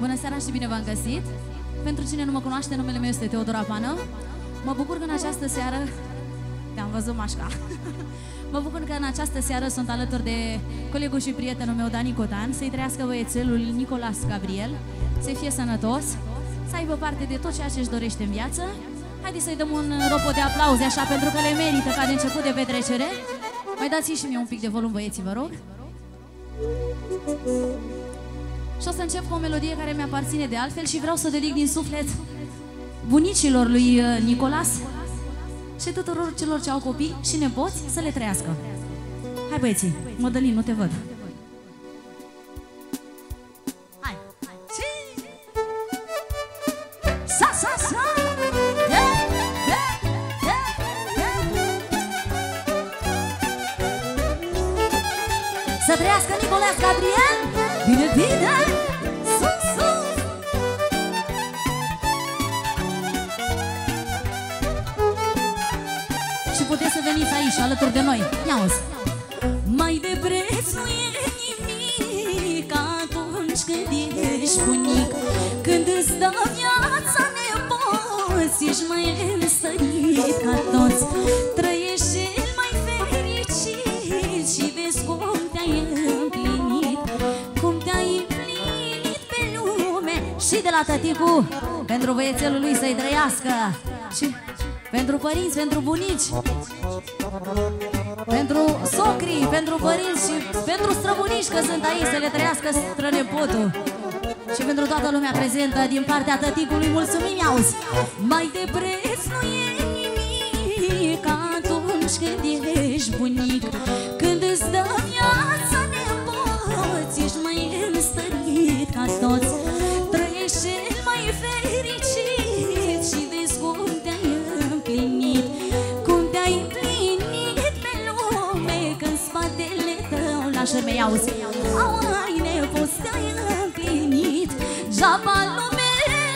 Bună seara și bine v-am găsit! Pentru cine nu mă cunoaște, numele meu este Teodora Pană. Mă bucur că în această seară... Te-am văzut, Mașca! mă bucur că în această seară sunt alături de colegul și prietenul meu, Dani Cotan, să-i trăiască băiețelul Nicolas Gabriel, să fie sănătos, să aibă parte de tot ceea ce își dorește în viață. Haideți să-i dăm un ropo de aplauze, așa, pentru că le merită ca de început de petrecere. Mai dați și mie un pic de volum, băieții, vă rog. Și o să încep cu o melodie care mi-aparține de altfel și vreau să dedic din suflet bunicilor lui uh, Nicolas și tuturor celor ce au copii și nepoți să le trăiască. Hai băieții, Mădălin, nu te văd. Și puteți să veniți aici alături de noi. Ia -uzi. Mai de preț nu e nimic Atunci când ești bunic Când îți dă viața nepoți Ești mai înstărit ca toți. Și de la tăticu Pentru băiețelul lui să-i trăiască. Și pentru părinți, pentru bunici Pentru socrii, pentru părinți și pentru străbunici Că sunt aici să le trăiască strănepotul. Și pentru toată lumea prezentă din partea tăticului Mulțumim, auzi. Mai de preț nu e nimic Atunci când ești bunic. Când îți dă viața nepoți Ești mai înstărit ca toți așa mi auzi Ai nepoți te-ai împlinit Jaba lume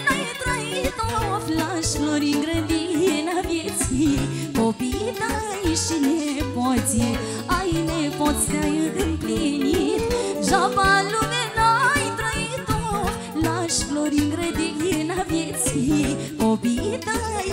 n-ai trăit-o Flași flori în grădina vieții. Copii tăi și nepoții Ai nepoți te-ai împlinit. Jaba lume n-ai trăit-o Lași flori în grădina vieții. Copii tăi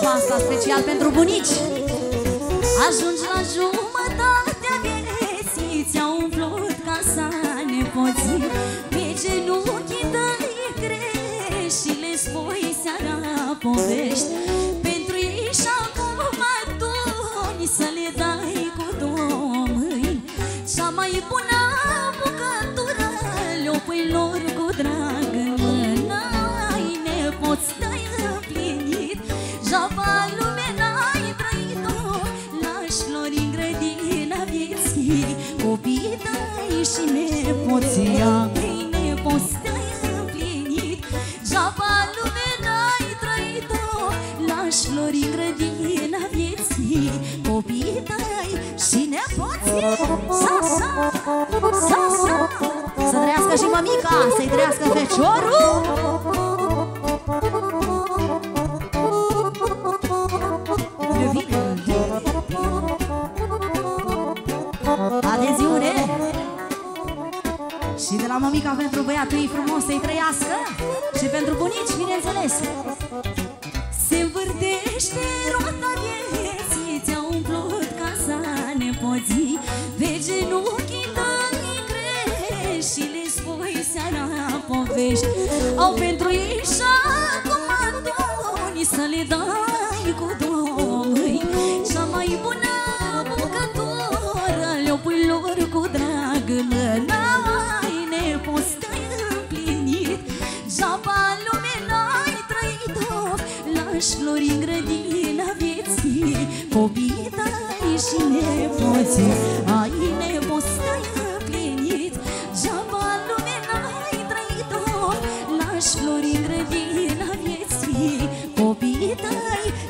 cum vine strofa asta special pentru bunici. Ajungi la jumătatea vieții Ți-au umplut casa nepoții Pe genunchii tăi crești Și le spui seara povești? Mai bună bucătură Le-o pui lor lor cu drag în N-ai nepoți te-ai împlinit Jaba lume n-ai trăit-o Lași flori în grădina vieții. Copii tăi și nepoții Ai nepoți te-ai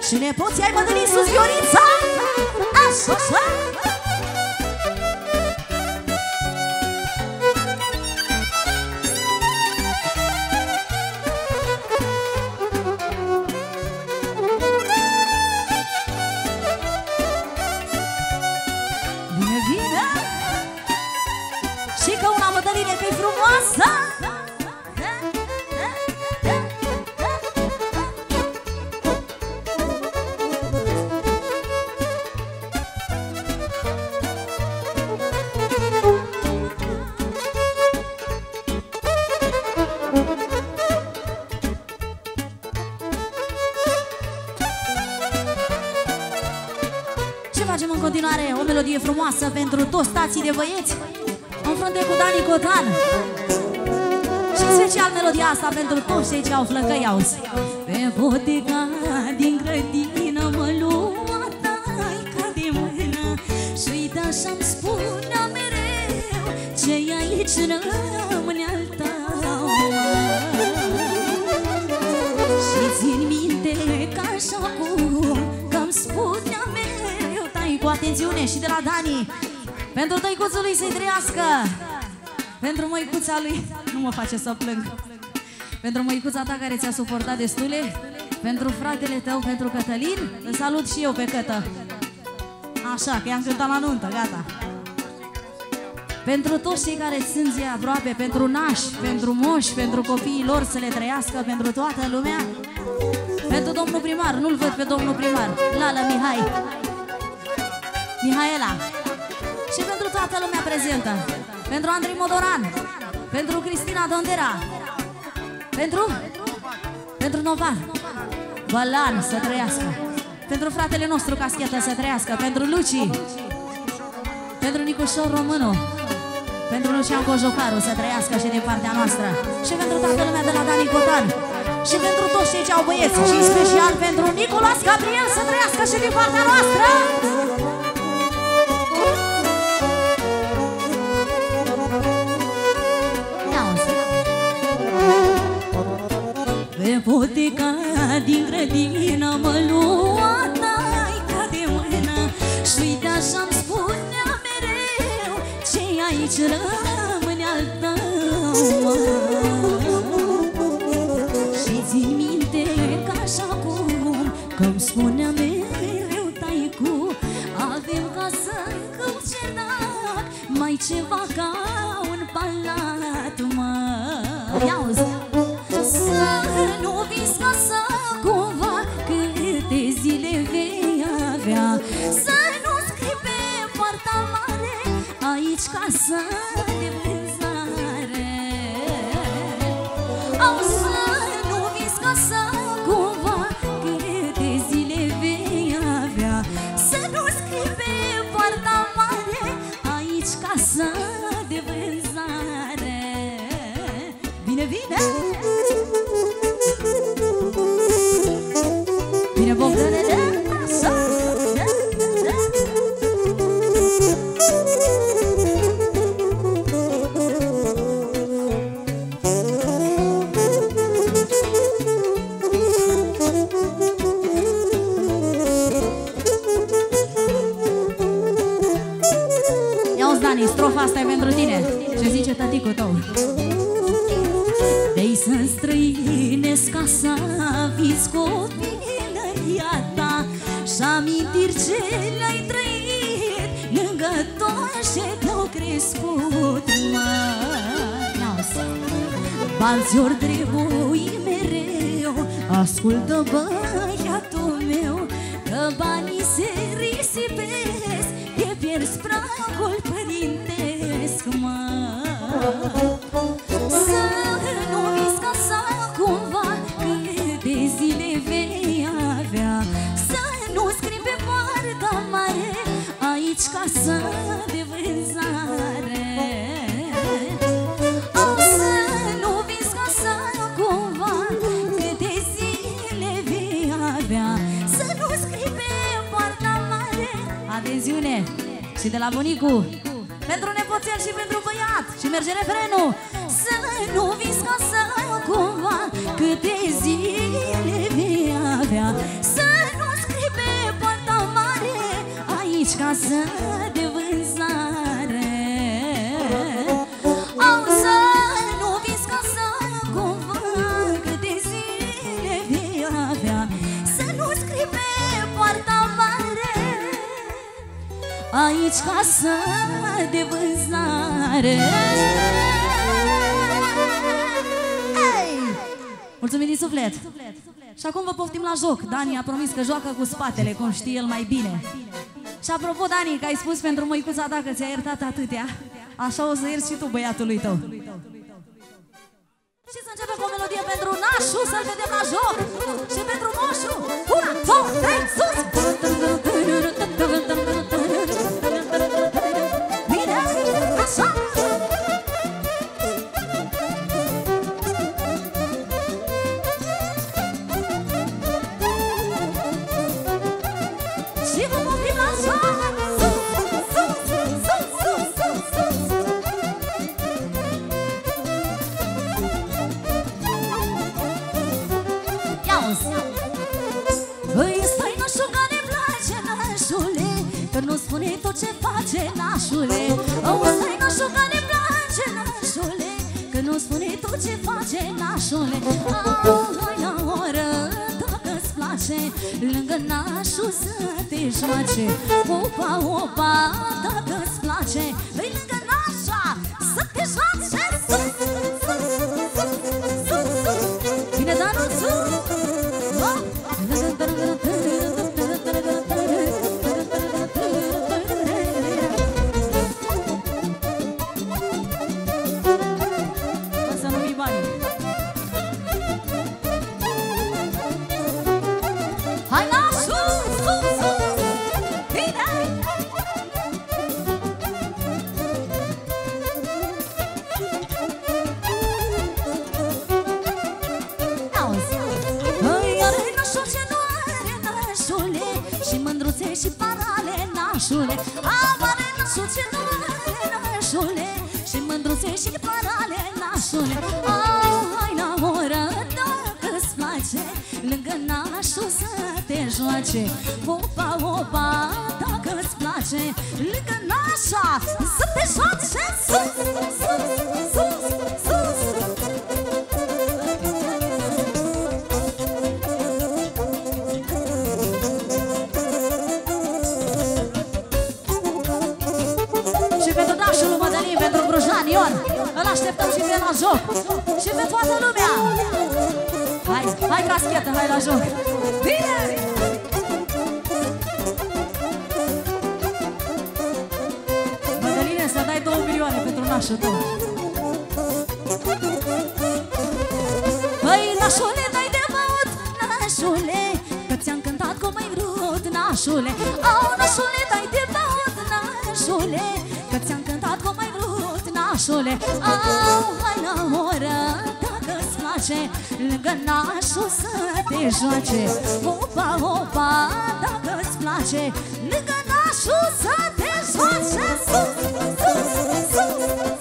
Și nepoții ai mă sus Viorița! Așa, așa! Bine, Ce facem în continuare? O melodie frumoasă pentru toți stații de băieți. În frunte cu Dani Cotan. Și în special melodia asta pentru toți cei ce au flăcăi auzi. Pe boteca din grădină mă lua taica de mână. Și uite așa-mi spunea atențiune și de la Dani. Pentru tăicuțul lui să-i trăiască. Pentru măicuța lui. Nu mă face să plâng. Pentru măicuța ta care ți-a suportat destule. Pentru fratele tău, pentru Cătălin. Îl salut și eu pe Cătă. Așa, că i-am cântat la nuntă, gata. Pentru toți cei care sunt zi aproape, pentru nași, pentru moși, pentru copiii lor să le trăiască, pentru toată lumea. Pentru domnul primar, nu-l văd pe domnul primar, Lala Mihai. Mihaela. Și pentru toată lumea prezentă. Pentru Andrei Modoran. Pentru Cristina Dondera. Pentru? Pentru Novar. Balan să trăiască. Pentru fratele nostru Caschetă să trăiască. Pentru Luci. Pentru Nicușor Românu. Pentru Lucian Cojocaru să trăiască și din partea noastră Și pentru toată lumea de la Dani Cotan Și pentru toți cei ce au băieți Și în special pentru Nicolas Gabriel să trăiască și din partea noastră poteca din grădină mă lua taica de mână Și uite așa-mi spunea mereu ce aici rămâne al tău mă. Și țin minte ca așa cum Că-mi spunea mereu taicu Avem casă în Căucernac Mai ceva ca nu vizi casa cumva Câte zile vei avea. Să nu scrii pe poarta mare Aici casa de vânzare Balți ori trebui mereu. Ascultă băiatul meu Că banii se risipesc. E pierzi pragul părintesc, mă. Să nu vizi casa cumva Câte zile vei avea. Să nu scrii pe poarta mare Aici casa de Și de la bunicu. Pentru nepoțel și pentru băiat. Și merge refrenul. Să nu vizi casa cumva Câte zile vei avea. Să nu scrii pe poarta mare aici casă de vânzare Aici casă de vânzare Mulțumim din suflet! Și acum vă poftim la joc. Dani a promis că joacă cu spatele, cum știe el mai bine. Și apropo, Dani, că ai spus pentru măicuța ta că ți-a iertat atâtea, așa o să ierți și tu băiatului tău. Și să începem cu o melodie pentru Nașu, să-l vedem la joc. Și pentru Moșu. Una, două, trei, sus! Lângă nașul să te joace. Opa, opa, dacă-ți place Vei lângă Hai caschetă, hai la joc! Bine! Mădăline, să dai două milioane pentru nașul tău. Băi, nașule, dai de băut, nașule, că ți-am cântat cum ai vrut, nașule. Au, nașule, dai de băut, nașule, că ți-am cântat cum ai vrut, nașule. Au, hai la joace Opa, opa, dacă-ți place Lângă nașul să te joace. Sus, sus, sus, sus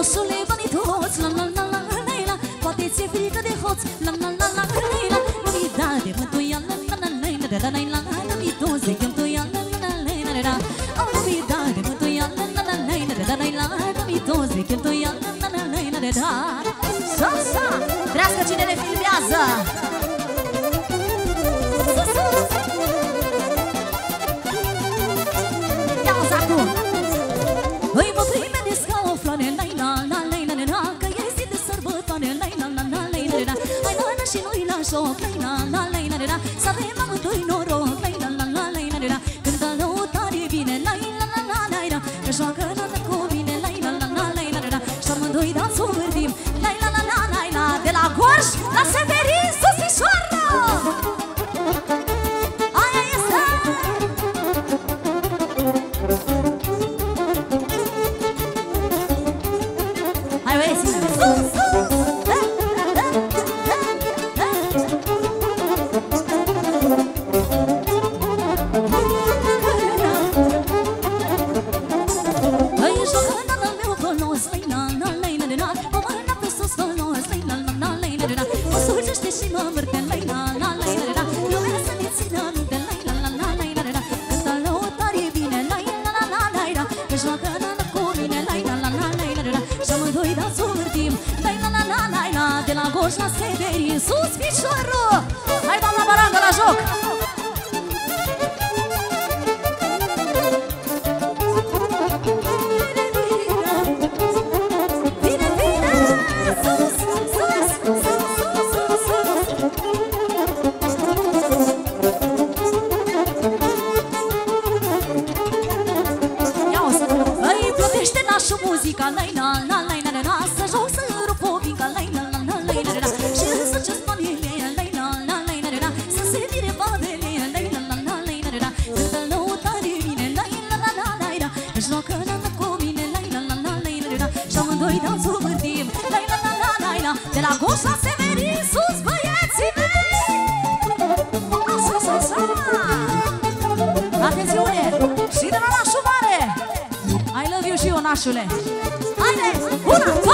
Osule, banii toți, la la la la la Poate ți-e frică de hoț, la la la la la Nu mi da de mântuială, la la la la la la la Nu mi toți de cheltuială, la la la la la Oh, nu mi da de mântuială, la la la la la la la Nu mi toți de cheltuială, la la la la la la Sosa, trească cine le filmează! De la Goșa Severin sus, băieții mei! Asa, sa, sa! Atențiune! Și de la nașul mare! I love you și eu, nașule! Haide! Una, două!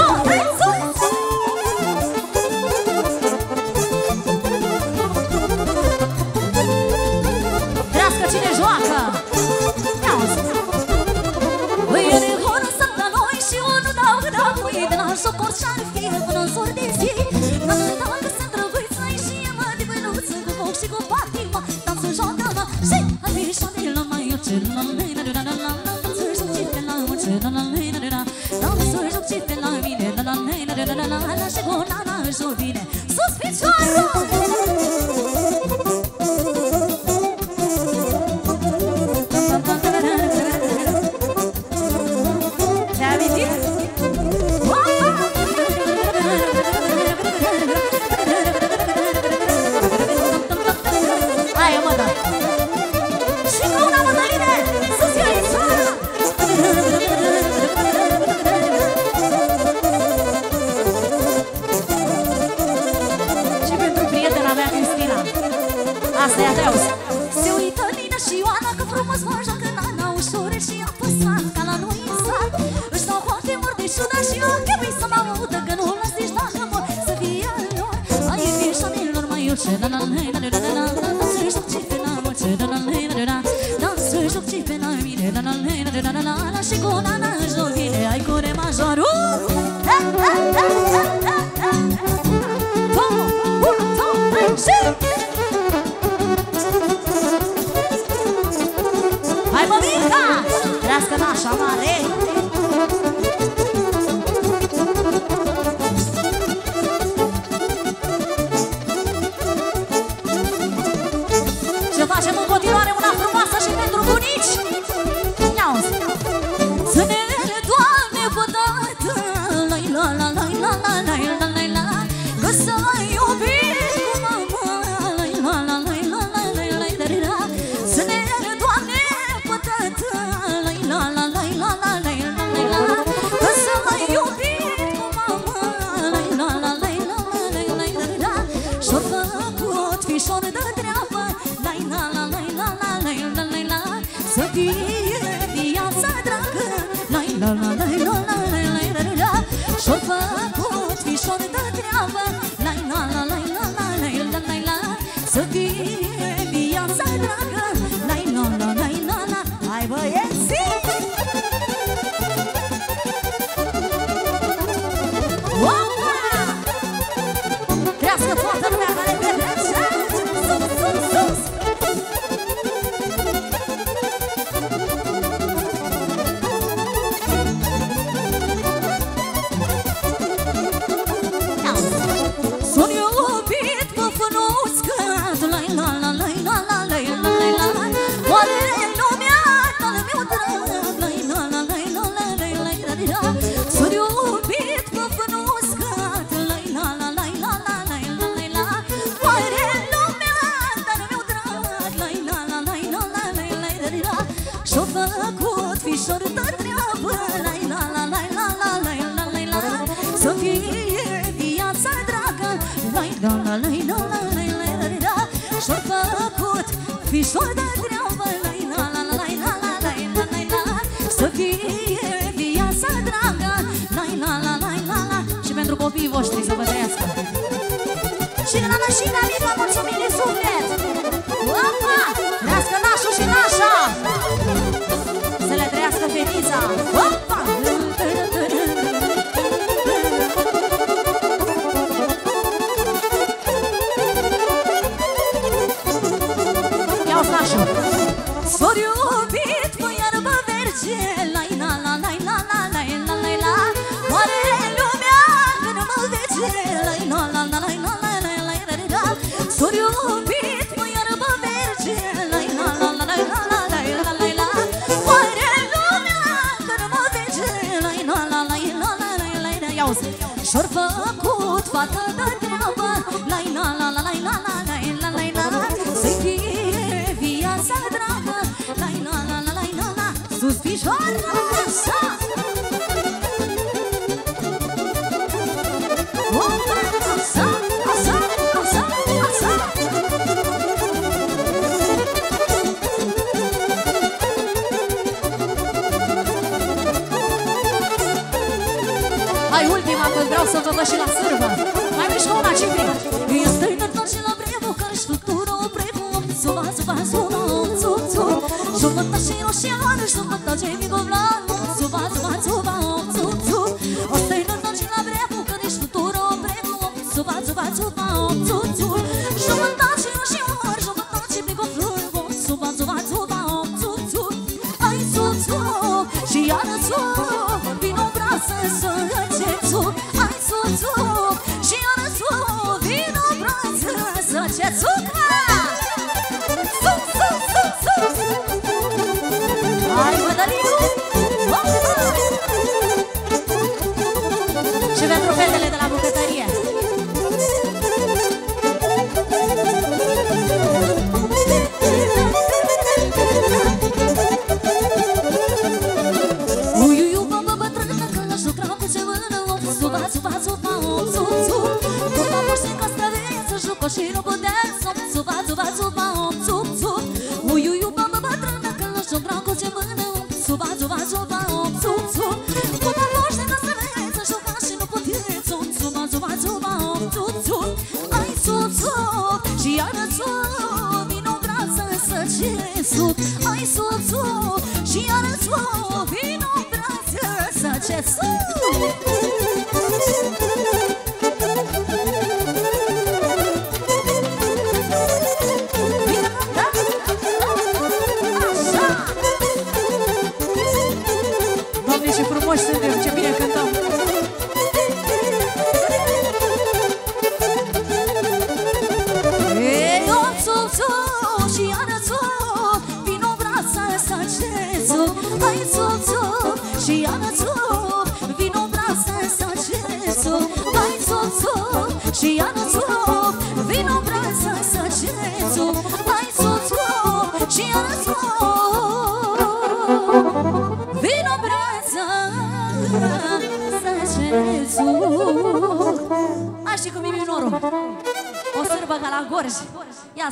Verișor de treabă lai, la, la, la, lai, la, la, lai, la, lai, la Să fie viața dragă Lai, la, la, lai, la, la Și pentru copiii voștri să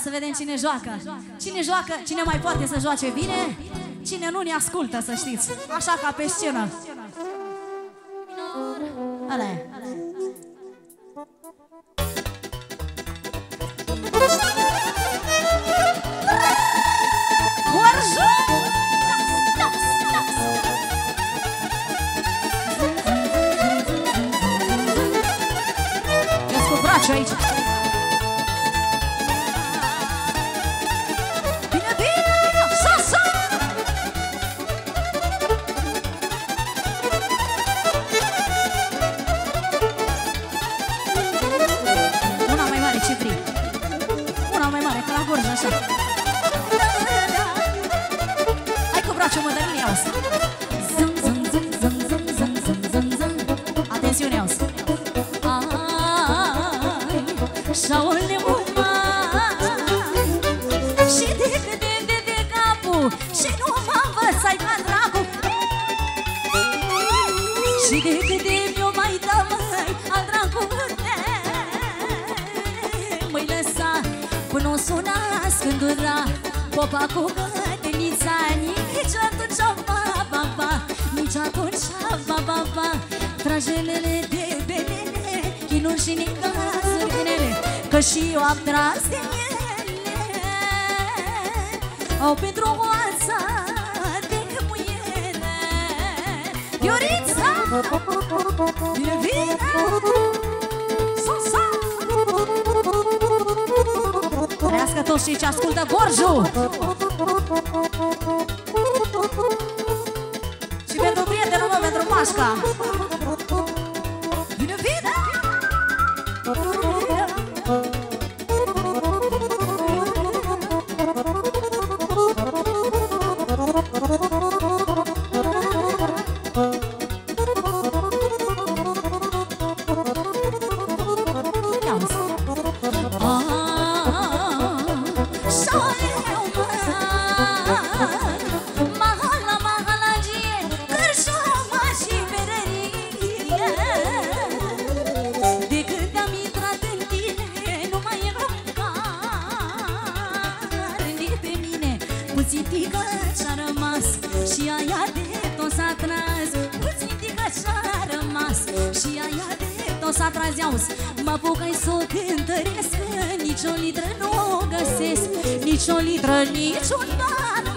să vedem cine joacă. Cine joacă, cine mai poate să joace bine, cine nu ne ascultă, să știți. Așa ca pe scenă. Ala e. Aici. Iorița Vine, vine Trăiască toți cei ce ascultă Gorju! Și pentru prietenul meu, pentru Pașca! Vine, vine! Nu o găsesc Nici o litră, nici un ban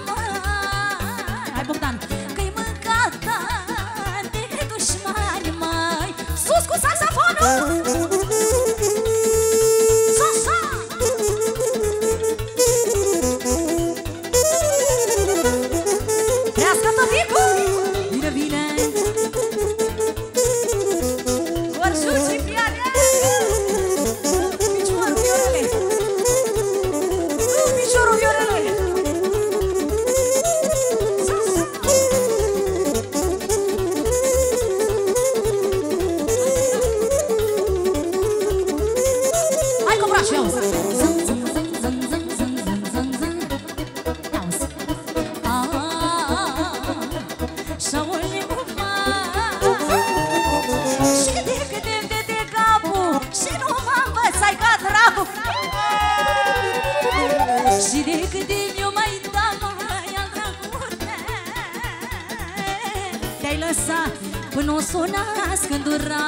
până o sunas când dura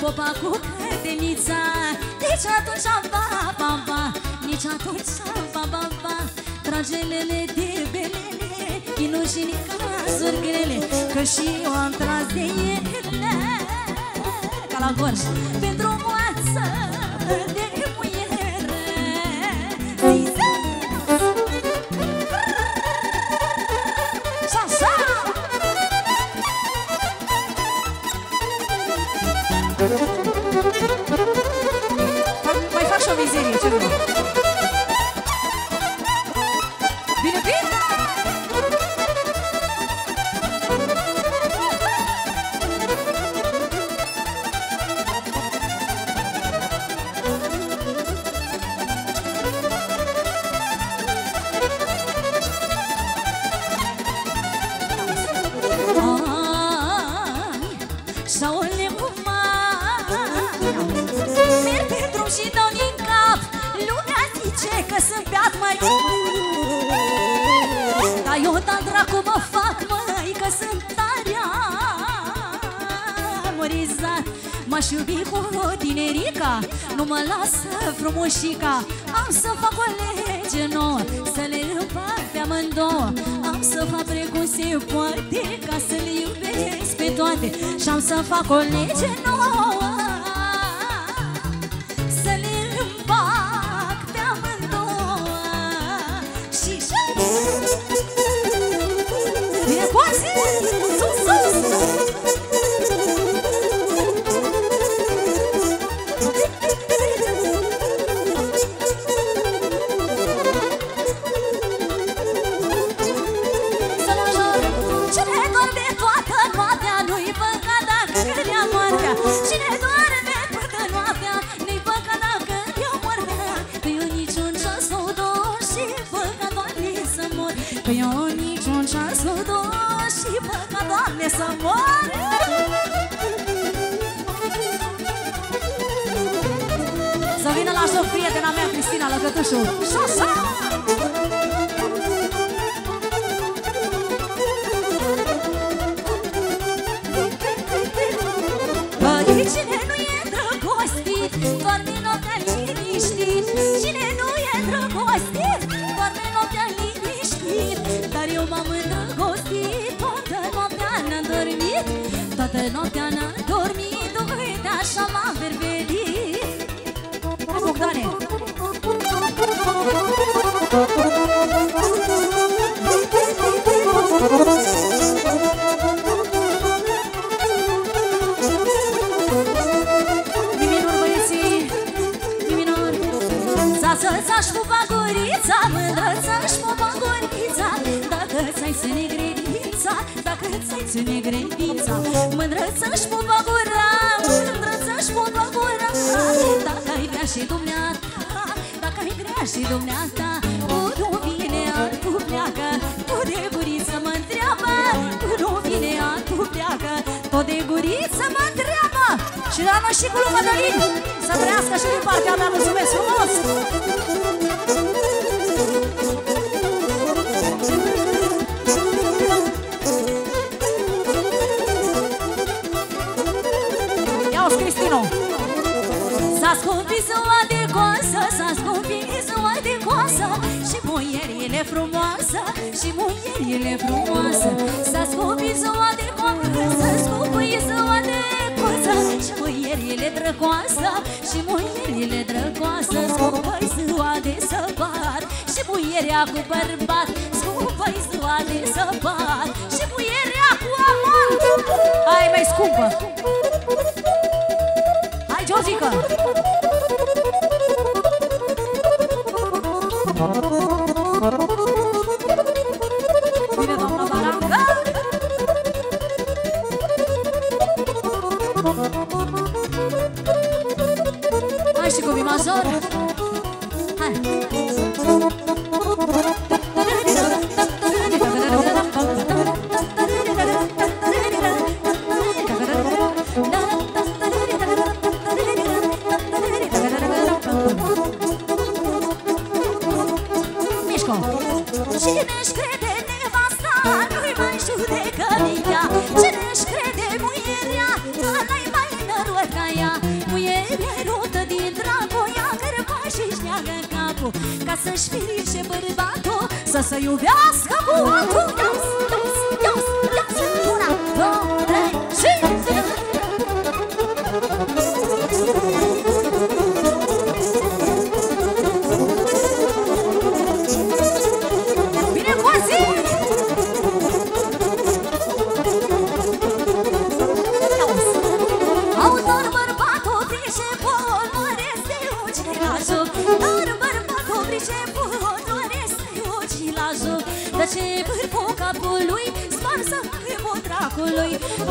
Popa cu credenița Nici atunci, ba, ba, ba Nici atunci, ba, ba, ba. Tragelele de belele Chinu și nicazuri grele Că și eu am tras de ele. Ca la gorj Dar eu, da dracu, mă fac, măi, că sunt tarea Morizat M-aș iubi cu tinerica Nu mă lasă frumușica Am să fac o lege nouă Să le împart pe amândouă. Am să fac precum se poate Ca să le iubesc pe toate. Și am să fac o lege nouă vină la joc prietena mea, Cristina la cătușul Și așa Băi, cine nu e drăgostit Doarme noaptea liniștit. Cine nu e drăgostit Doarme noaptea liniștit. Dar eu m-am îndrăgostit Toată noaptea n-am dormit Toată noaptea n-am Mândră-ți pupa gura Mândră-ți pupa gura Dacă ai vrea și dumneata Dacă ai vrea și dumneata Nu vine altul pleacă Tot de guriță mă întreabă Nu vine altul pleacă Tot de guriță mă întreabă. Și la noi și cu lui Mădălin Să trăiască și din partea mea. Mulțumesc frumos! S-a scumpit ziua de coasă, s-a scumpit ziua de coasă Și muierile frumoasă, și muierile frumoasă S-a scumpit ziua de coasă, scumpit ziua de coasă Și muierile drăcoasă, și muierile drăcoasă Scumpă-i ziua de săpat, și muierea cu bărbat Scumpă-i ziua de săpat, și muierea cu amant Hai mai scumpă! Hai, Georgica! Bine, doamna Baranca! Hai și cu mi major! Hai!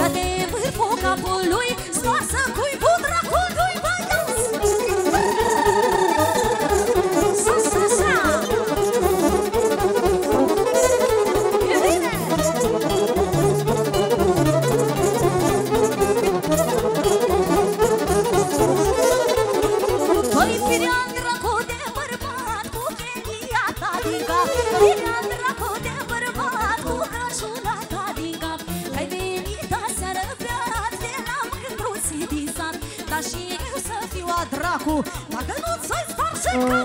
Dar de vârful capului, sparsă cuibul dracului Băi, Surprise!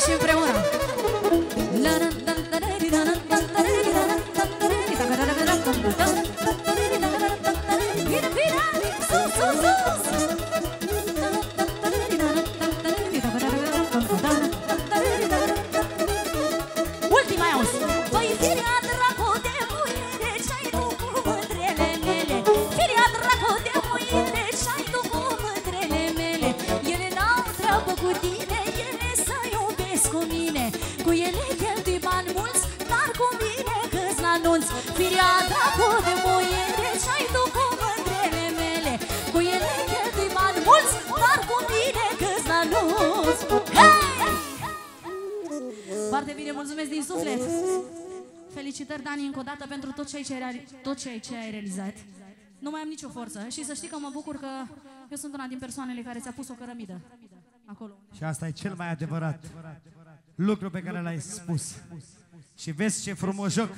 Hai și împreună! Bine, Felicitări, Dani, încă o dată pentru tot ce ai, tot ce ai, ce ai realizat Nu mai am nicio forță și să știi că mă bucur că eu sunt una din persoanele care ți-a pus o cărămidă acolo. Și asta e cel mai adevărat lucru pe care l-ai spus. Și vezi ce frumos joc